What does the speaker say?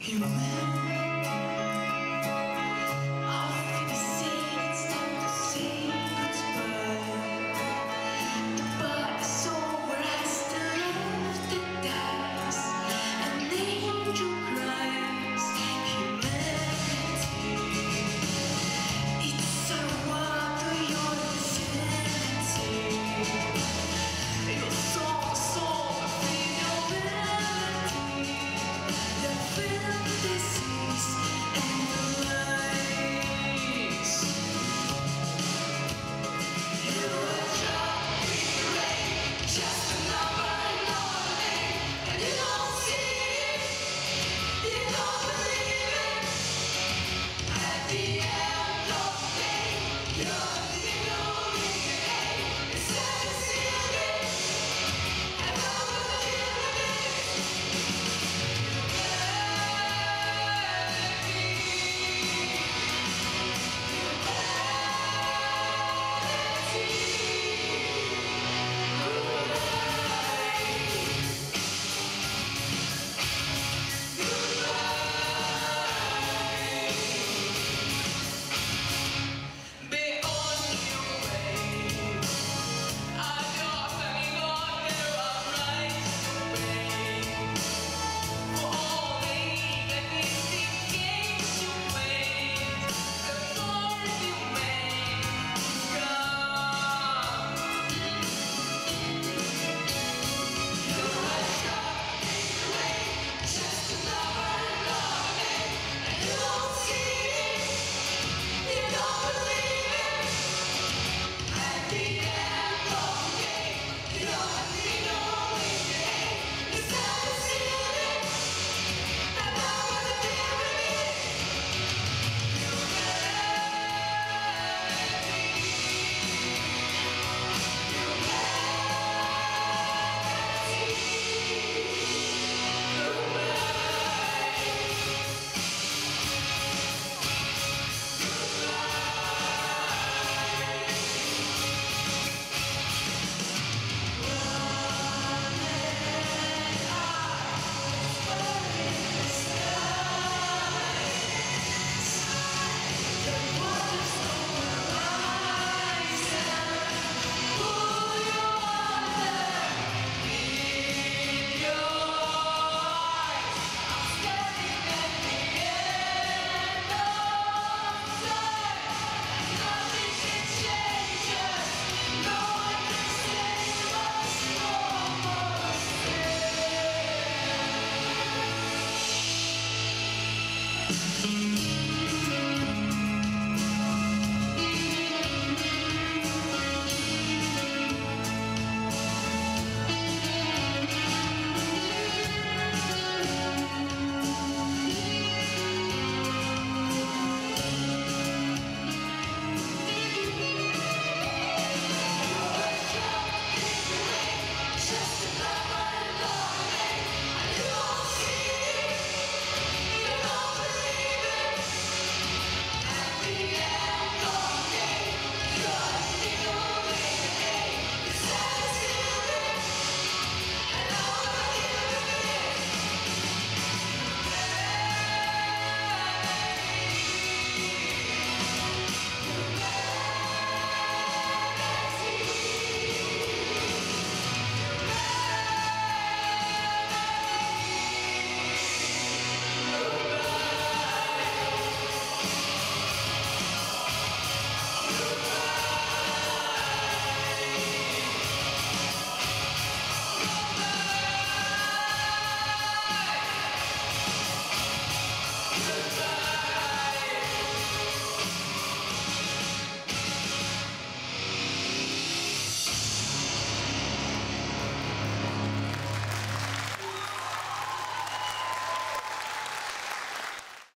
human.